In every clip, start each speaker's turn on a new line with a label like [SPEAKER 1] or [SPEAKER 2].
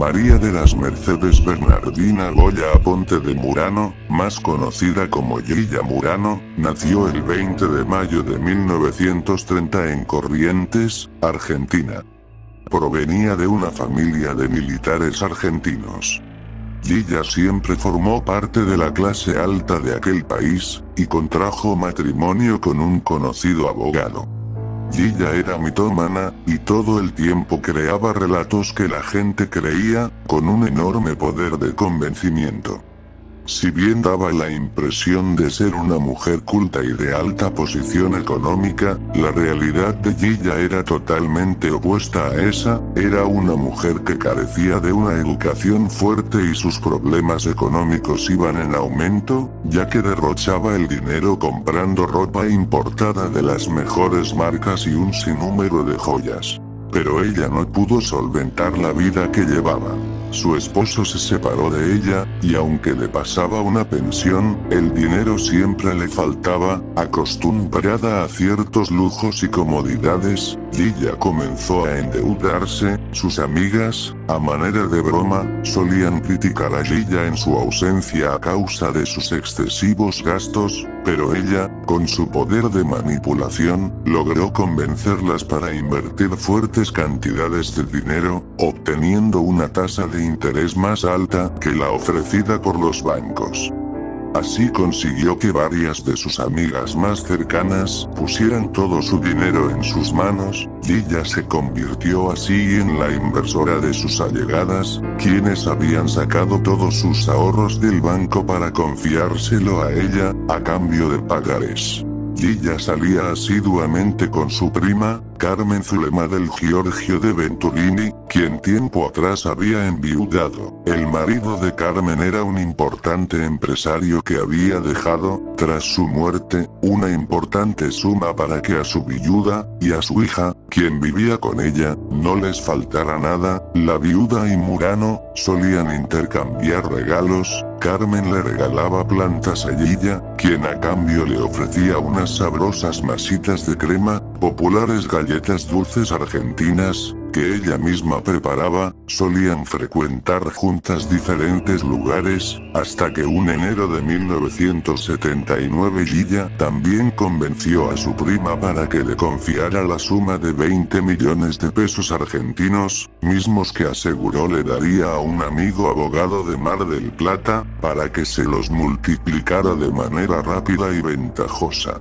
[SPEAKER 1] María de las Mercedes Bernardina Goya Aponte de Murano, más conocida como Gilla Murano, nació el 20 de mayo de 1930 en Corrientes, Argentina. Provenía de una familia de militares argentinos. Gilla siempre formó parte de la clase alta de aquel país, y contrajo matrimonio con un conocido abogado. Gilla era mitómana, y todo el tiempo creaba relatos que la gente creía, con un enorme poder de convencimiento. Si bien daba la impresión de ser una mujer culta y de alta posición económica, la realidad de Gilla era totalmente opuesta a esa, era una mujer que carecía de una educación fuerte y sus problemas económicos iban en aumento, ya que derrochaba el dinero comprando ropa importada de las mejores marcas y un sinnúmero de joyas. Pero ella no pudo solventar la vida que llevaba. Su esposo se separó de ella, y aunque le pasaba una pensión, el dinero siempre le faltaba, acostumbrada a ciertos lujos y comodidades, Lilla comenzó a endeudarse, sus amigas, a manera de broma, solían criticar a Lilla en su ausencia a causa de sus excesivos gastos, pero ella, con su poder de manipulación, logró convencerlas para invertir fuertes cantidades de dinero, obteniendo una tasa de interés más alta que la ofrecida por los bancos. Así consiguió que varias de sus amigas más cercanas pusieran todo su dinero en sus manos, y ella se convirtió así en la inversora de sus allegadas, quienes habían sacado todos sus ahorros del banco para confiárselo a ella, a cambio de pagarés. Gilla salía asiduamente con su prima, Carmen Zulema del Giorgio de Venturini, quien tiempo atrás había enviudado. El marido de Carmen era un importante empresario que había dejado, tras su muerte, una importante suma para que a su viuda, y a su hija, quien vivía con ella, no les faltara nada, la viuda y Murano, solían intercambiar regalos, Carmen le regalaba plantas a Gilla, quien a cambio le ofrecía unas sabrosas masitas de crema, populares galletas dulces argentinas, que ella misma preparaba, solían frecuentar juntas diferentes lugares, hasta que un enero de 1979 Gilla también convenció a su prima para que le confiara la suma de 20 millones de pesos argentinos, mismos que aseguró le daría a un amigo abogado de Mar del Plata, para que se los multiplicara de manera rápida y ventajosa.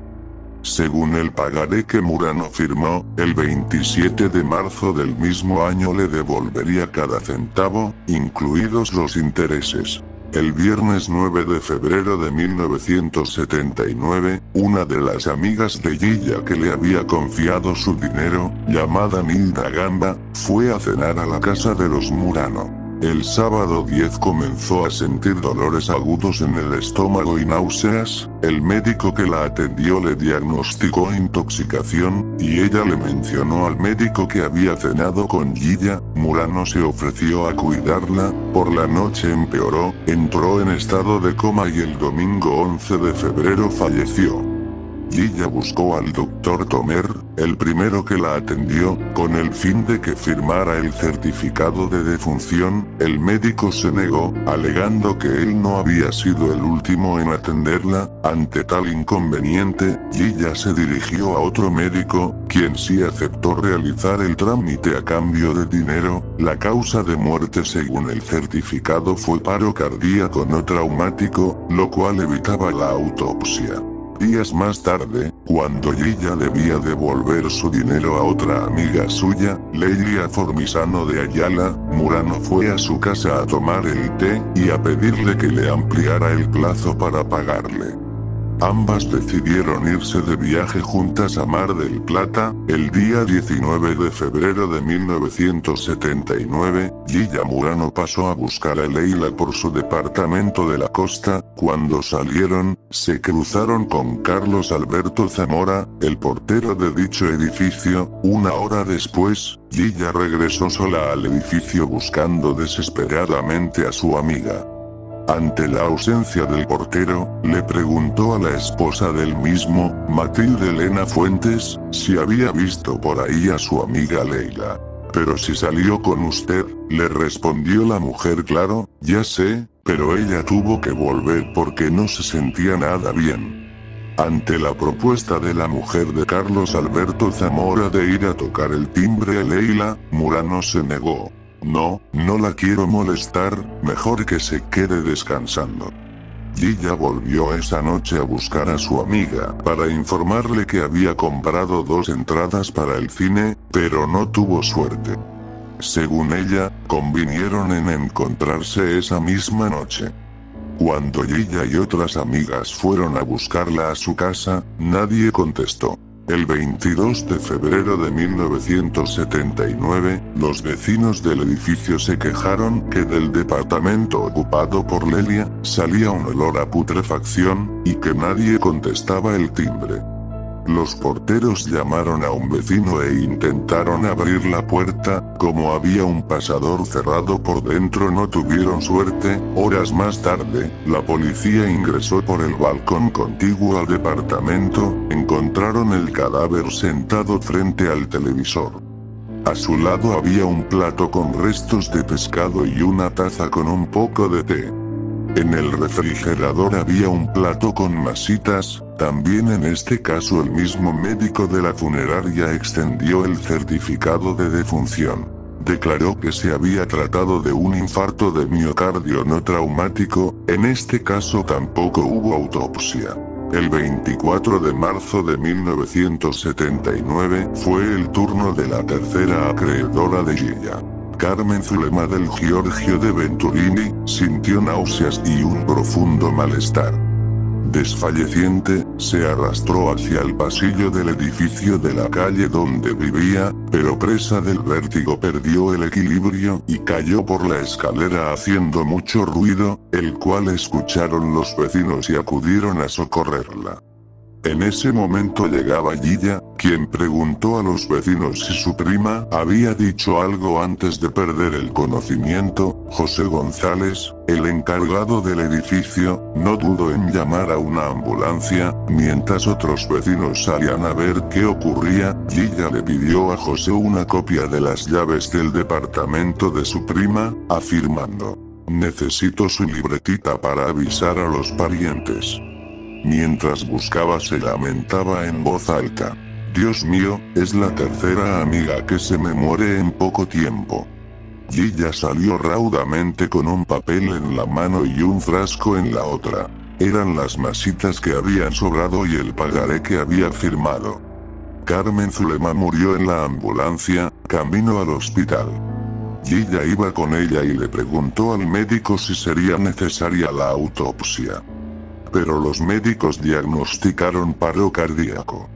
[SPEAKER 1] Según el pagaré que Murano firmó, el 27 de marzo del mismo año le devolvería cada centavo, incluidos los intereses. El viernes 9 de febrero de 1979, una de las amigas de Gilla que le había confiado su dinero, llamada Nilda Gamba, fue a cenar a la casa de los Murano. El sábado 10 comenzó a sentir dolores agudos en el estómago y náuseas, el médico que la atendió le diagnosticó intoxicación, y ella le mencionó al médico que había cenado con Gilla, Murano se ofreció a cuidarla, por la noche empeoró, entró en estado de coma y el domingo 11 de febrero falleció. Gilla buscó al doctor Tomer, el primero que la atendió, con el fin de que firmara el certificado de defunción, el médico se negó, alegando que él no había sido el último en atenderla, ante tal inconveniente, Gilla se dirigió a otro médico, quien sí aceptó realizar el trámite a cambio de dinero, la causa de muerte según el certificado fue paro cardíaco no traumático, lo cual evitaba la autopsia. Días más tarde, cuando ella debía devolver su dinero a otra amiga suya, Lelia Formisano de Ayala, Murano fue a su casa a tomar el té, y a pedirle que le ampliara el plazo para pagarle. Ambas decidieron irse de viaje juntas a Mar del Plata, el día 19 de febrero de 1979, Gilla Murano pasó a buscar a Leila por su departamento de la costa, cuando salieron, se cruzaron con Carlos Alberto Zamora, el portero de dicho edificio, una hora después, Gilla regresó sola al edificio buscando desesperadamente a su amiga. Ante la ausencia del portero, le preguntó a la esposa del mismo, Matilde Elena Fuentes, si había visto por ahí a su amiga Leila. Pero si salió con usted, le respondió la mujer claro, ya sé, pero ella tuvo que volver porque no se sentía nada bien. Ante la propuesta de la mujer de Carlos Alberto Zamora de ir a tocar el timbre a Leila, Murano se negó. No, no la quiero molestar, mejor que se quede descansando. Gilla volvió esa noche a buscar a su amiga para informarle que había comprado dos entradas para el cine, pero no tuvo suerte. Según ella, convinieron en encontrarse esa misma noche. Cuando Gilla y otras amigas fueron a buscarla a su casa, nadie contestó. El 22 de febrero de 1979, los vecinos del edificio se quejaron que del departamento ocupado por Lelia, salía un olor a putrefacción, y que nadie contestaba el timbre. Los porteros llamaron a un vecino e intentaron abrir la puerta, como había un pasador cerrado por dentro no tuvieron suerte, horas más tarde, la policía ingresó por el balcón contiguo al departamento, encontraron el cadáver sentado frente al televisor. A su lado había un plato con restos de pescado y una taza con un poco de té. En el refrigerador había un plato con masitas, también en este caso el mismo médico de la funeraria extendió el certificado de defunción. Declaró que se había tratado de un infarto de miocardio no traumático, en este caso tampoco hubo autopsia. El 24 de marzo de 1979 fue el turno de la tercera acreedora de Gilla. Carmen Zulema del Giorgio de Venturini, sintió náuseas y un profundo malestar. Desfalleciente, se arrastró hacia el pasillo del edificio de la calle donde vivía, pero presa del vértigo perdió el equilibrio y cayó por la escalera haciendo mucho ruido, el cual escucharon los vecinos y acudieron a socorrerla. En ese momento llegaba Gilla, quien preguntó a los vecinos si su prima había dicho algo antes de perder el conocimiento. José González, el encargado del edificio, no dudó en llamar a una ambulancia, mientras otros vecinos salían a ver qué ocurría. Gilla le pidió a José una copia de las llaves del departamento de su prima, afirmando, necesito su libretita para avisar a los parientes. Mientras buscaba se lamentaba en voz alta. Dios mío, es la tercera amiga que se me muere en poco tiempo. Gilla salió raudamente con un papel en la mano y un frasco en la otra. Eran las masitas que habían sobrado y el pagaré que había firmado. Carmen Zulema murió en la ambulancia, camino al hospital. Gilla iba con ella y le preguntó al médico si sería necesaria la autopsia pero los médicos diagnosticaron paro cardíaco.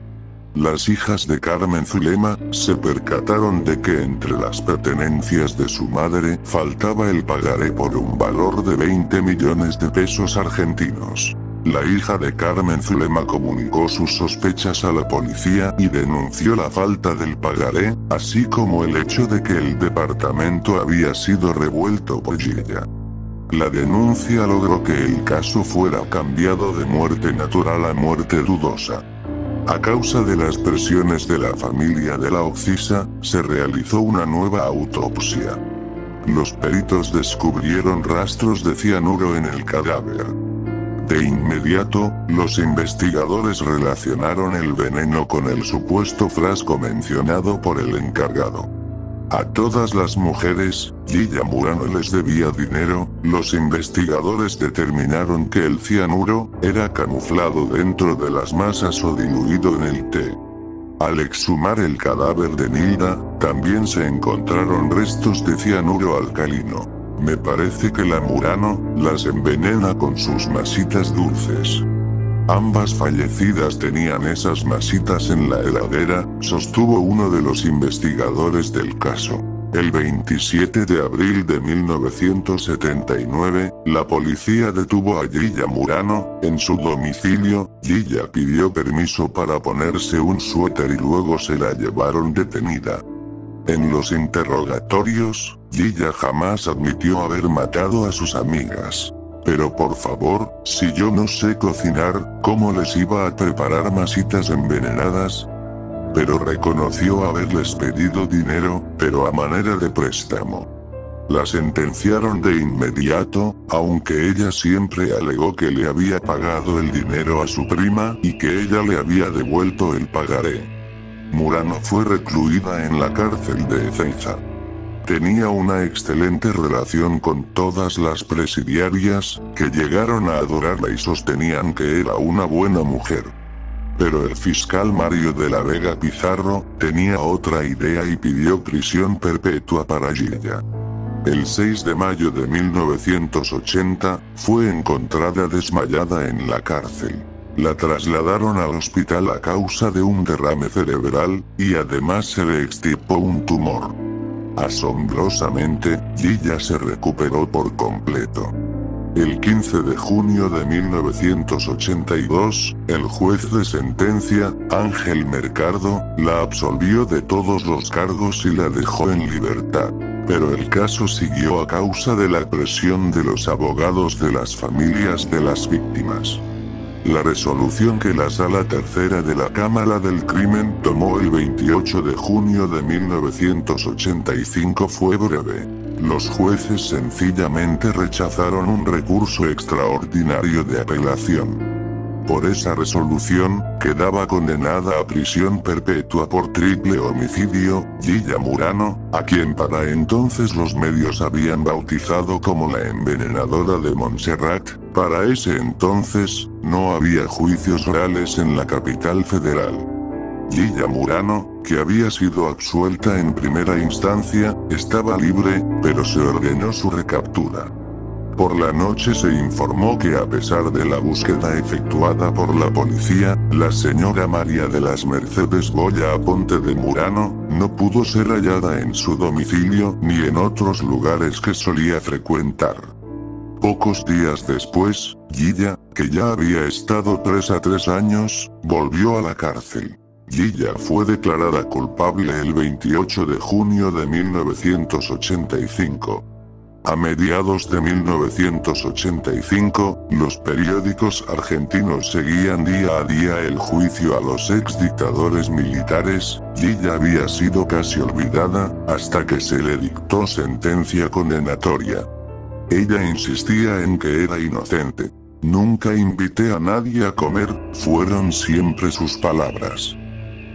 [SPEAKER 1] Las hijas de Carmen Zulema, se percataron de que entre las pertenencias de su madre faltaba el pagaré por un valor de 20 millones de pesos argentinos. La hija de Carmen Zulema comunicó sus sospechas a la policía y denunció la falta del pagaré, así como el hecho de que el departamento había sido revuelto por ella. La denuncia logró que el caso fuera cambiado de muerte natural a muerte dudosa. A causa de las presiones de la familia de la Occisa, se realizó una nueva autopsia. Los peritos descubrieron rastros de cianuro en el cadáver. De inmediato, los investigadores relacionaron el veneno con el supuesto frasco mencionado por el encargado. A todas las mujeres, Gilla Murano les debía dinero, los investigadores determinaron que el cianuro, era camuflado dentro de las masas o diluido en el té. Al exhumar el cadáver de Nilda, también se encontraron restos de cianuro alcalino. Me parece que la Murano, las envenena con sus masitas dulces. Ambas fallecidas tenían esas masitas en la heladera, sostuvo uno de los investigadores del caso. El 27 de abril de 1979, la policía detuvo a Gilla Murano, en su domicilio, Gilla pidió permiso para ponerse un suéter y luego se la llevaron detenida. En los interrogatorios, Gilla jamás admitió haber matado a sus amigas. Pero por favor, si yo no sé cocinar, ¿cómo les iba a preparar masitas envenenadas? pero reconoció haberles pedido dinero, pero a manera de préstamo. La sentenciaron de inmediato, aunque ella siempre alegó que le había pagado el dinero a su prima y que ella le había devuelto el pagaré. Murano fue recluida en la cárcel de Ezeiza. Tenía una excelente relación con todas las presidiarias, que llegaron a adorarla y sostenían que era una buena mujer. Pero el fiscal Mario de la Vega Pizarro, tenía otra idea y pidió prisión perpetua para Gilla. El 6 de mayo de 1980, fue encontrada desmayada en la cárcel. La trasladaron al hospital a causa de un derrame cerebral, y además se le extirpó un tumor. Asombrosamente, Gilla se recuperó por completo. El 15 de junio de 1982, el juez de sentencia, Ángel Mercado, la absolvió de todos los cargos y la dejó en libertad. Pero el caso siguió a causa de la presión de los abogados de las familias de las víctimas. La resolución que la Sala Tercera de la Cámara del Crimen tomó el 28 de junio de 1985 fue breve. Los jueces sencillamente rechazaron un recurso extraordinario de apelación. Por esa resolución, quedaba condenada a prisión perpetua por triple homicidio, Gilla Murano, a quien para entonces los medios habían bautizado como la envenenadora de Montserrat, para ese entonces, no había juicios orales en la capital federal. Gilla Murano, que había sido absuelta en primera instancia, estaba libre, pero se ordenó su recaptura. Por la noche se informó que a pesar de la búsqueda efectuada por la policía, la señora María de las Mercedes Goya Aponte de Murano, no pudo ser hallada en su domicilio ni en otros lugares que solía frecuentar. Pocos días después, Guilla, que ya había estado 3 a 3 años, volvió a la cárcel. Guilla fue declarada culpable el 28 de junio de 1985. A mediados de 1985, los periódicos argentinos seguían día a día el juicio a los ex dictadores militares, Gilla había sido casi olvidada, hasta que se le dictó sentencia condenatoria. Ella insistía en que era inocente. Nunca invité a nadie a comer, fueron siempre sus palabras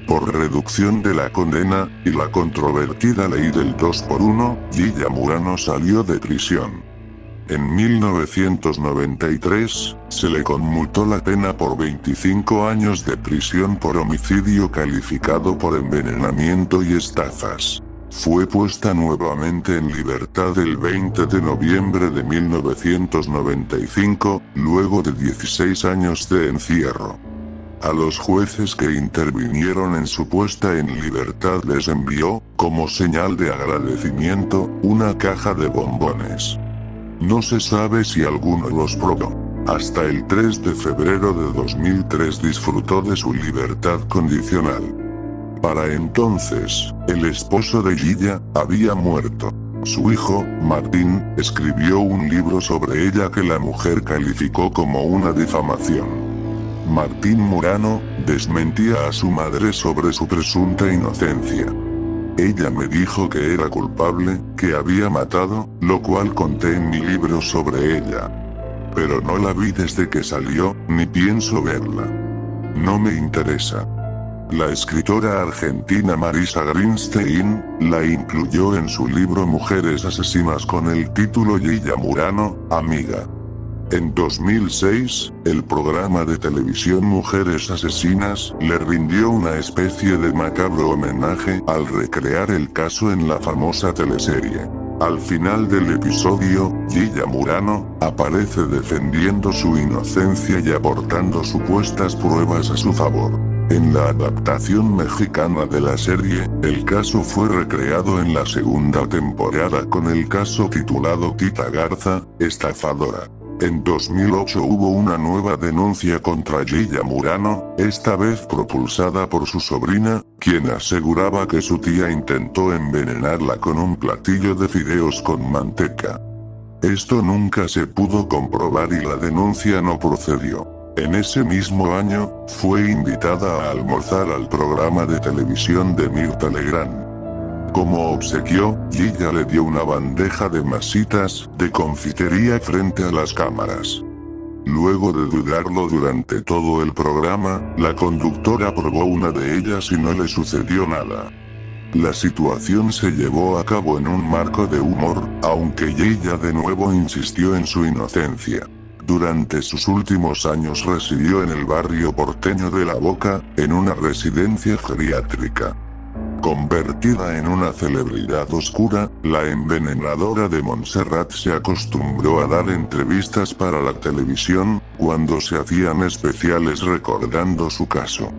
[SPEAKER 1] por reducción de la condena, y la controvertida ley del 2 por 1, Gilla Murano salió de prisión. En 1993, se le conmutó la pena por 25 años de prisión por homicidio calificado por envenenamiento y estafas. Fue puesta nuevamente en libertad el 20 de noviembre de 1995, luego de 16 años de encierro. A los jueces que intervinieron en su puesta en libertad les envió, como señal de agradecimiento, una caja de bombones. No se sabe si alguno los probó. Hasta el 3 de febrero de 2003 disfrutó de su libertad condicional. Para entonces, el esposo de Gilla, había muerto. Su hijo, Martín, escribió un libro sobre ella que la mujer calificó como una difamación. Martín Murano, desmentía a su madre sobre su presunta inocencia. Ella me dijo que era culpable, que había matado, lo cual conté en mi libro sobre ella. Pero no la vi desde que salió, ni pienso verla. No me interesa. La escritora argentina Marisa Greenstein, la incluyó en su libro Mujeres Asesinas con el título Gilla Murano, amiga. En 2006, el programa de televisión Mujeres Asesinas le rindió una especie de macabro homenaje al recrear el caso en la famosa teleserie. Al final del episodio, Gilla Murano aparece defendiendo su inocencia y aportando supuestas pruebas a su favor. En la adaptación mexicana de la serie, el caso fue recreado en la segunda temporada con el caso titulado Tita Garza, estafadora. En 2008 hubo una nueva denuncia contra Gilla Murano, esta vez propulsada por su sobrina, quien aseguraba que su tía intentó envenenarla con un platillo de fideos con manteca. Esto nunca se pudo comprobar y la denuncia no procedió. En ese mismo año, fue invitada a almorzar al programa de televisión de Mirta Legrand. Como obsequio, Gilla le dio una bandeja de masitas de confitería frente a las cámaras. Luego de dudarlo durante todo el programa, la conductora probó una de ellas y no le sucedió nada. La situación se llevó a cabo en un marco de humor, aunque ella de nuevo insistió en su inocencia. Durante sus últimos años residió en el barrio porteño de La Boca, en una residencia geriátrica. Convertida en una celebridad oscura, la envenenadora de Montserrat se acostumbró a dar entrevistas para la televisión, cuando se hacían especiales recordando su caso.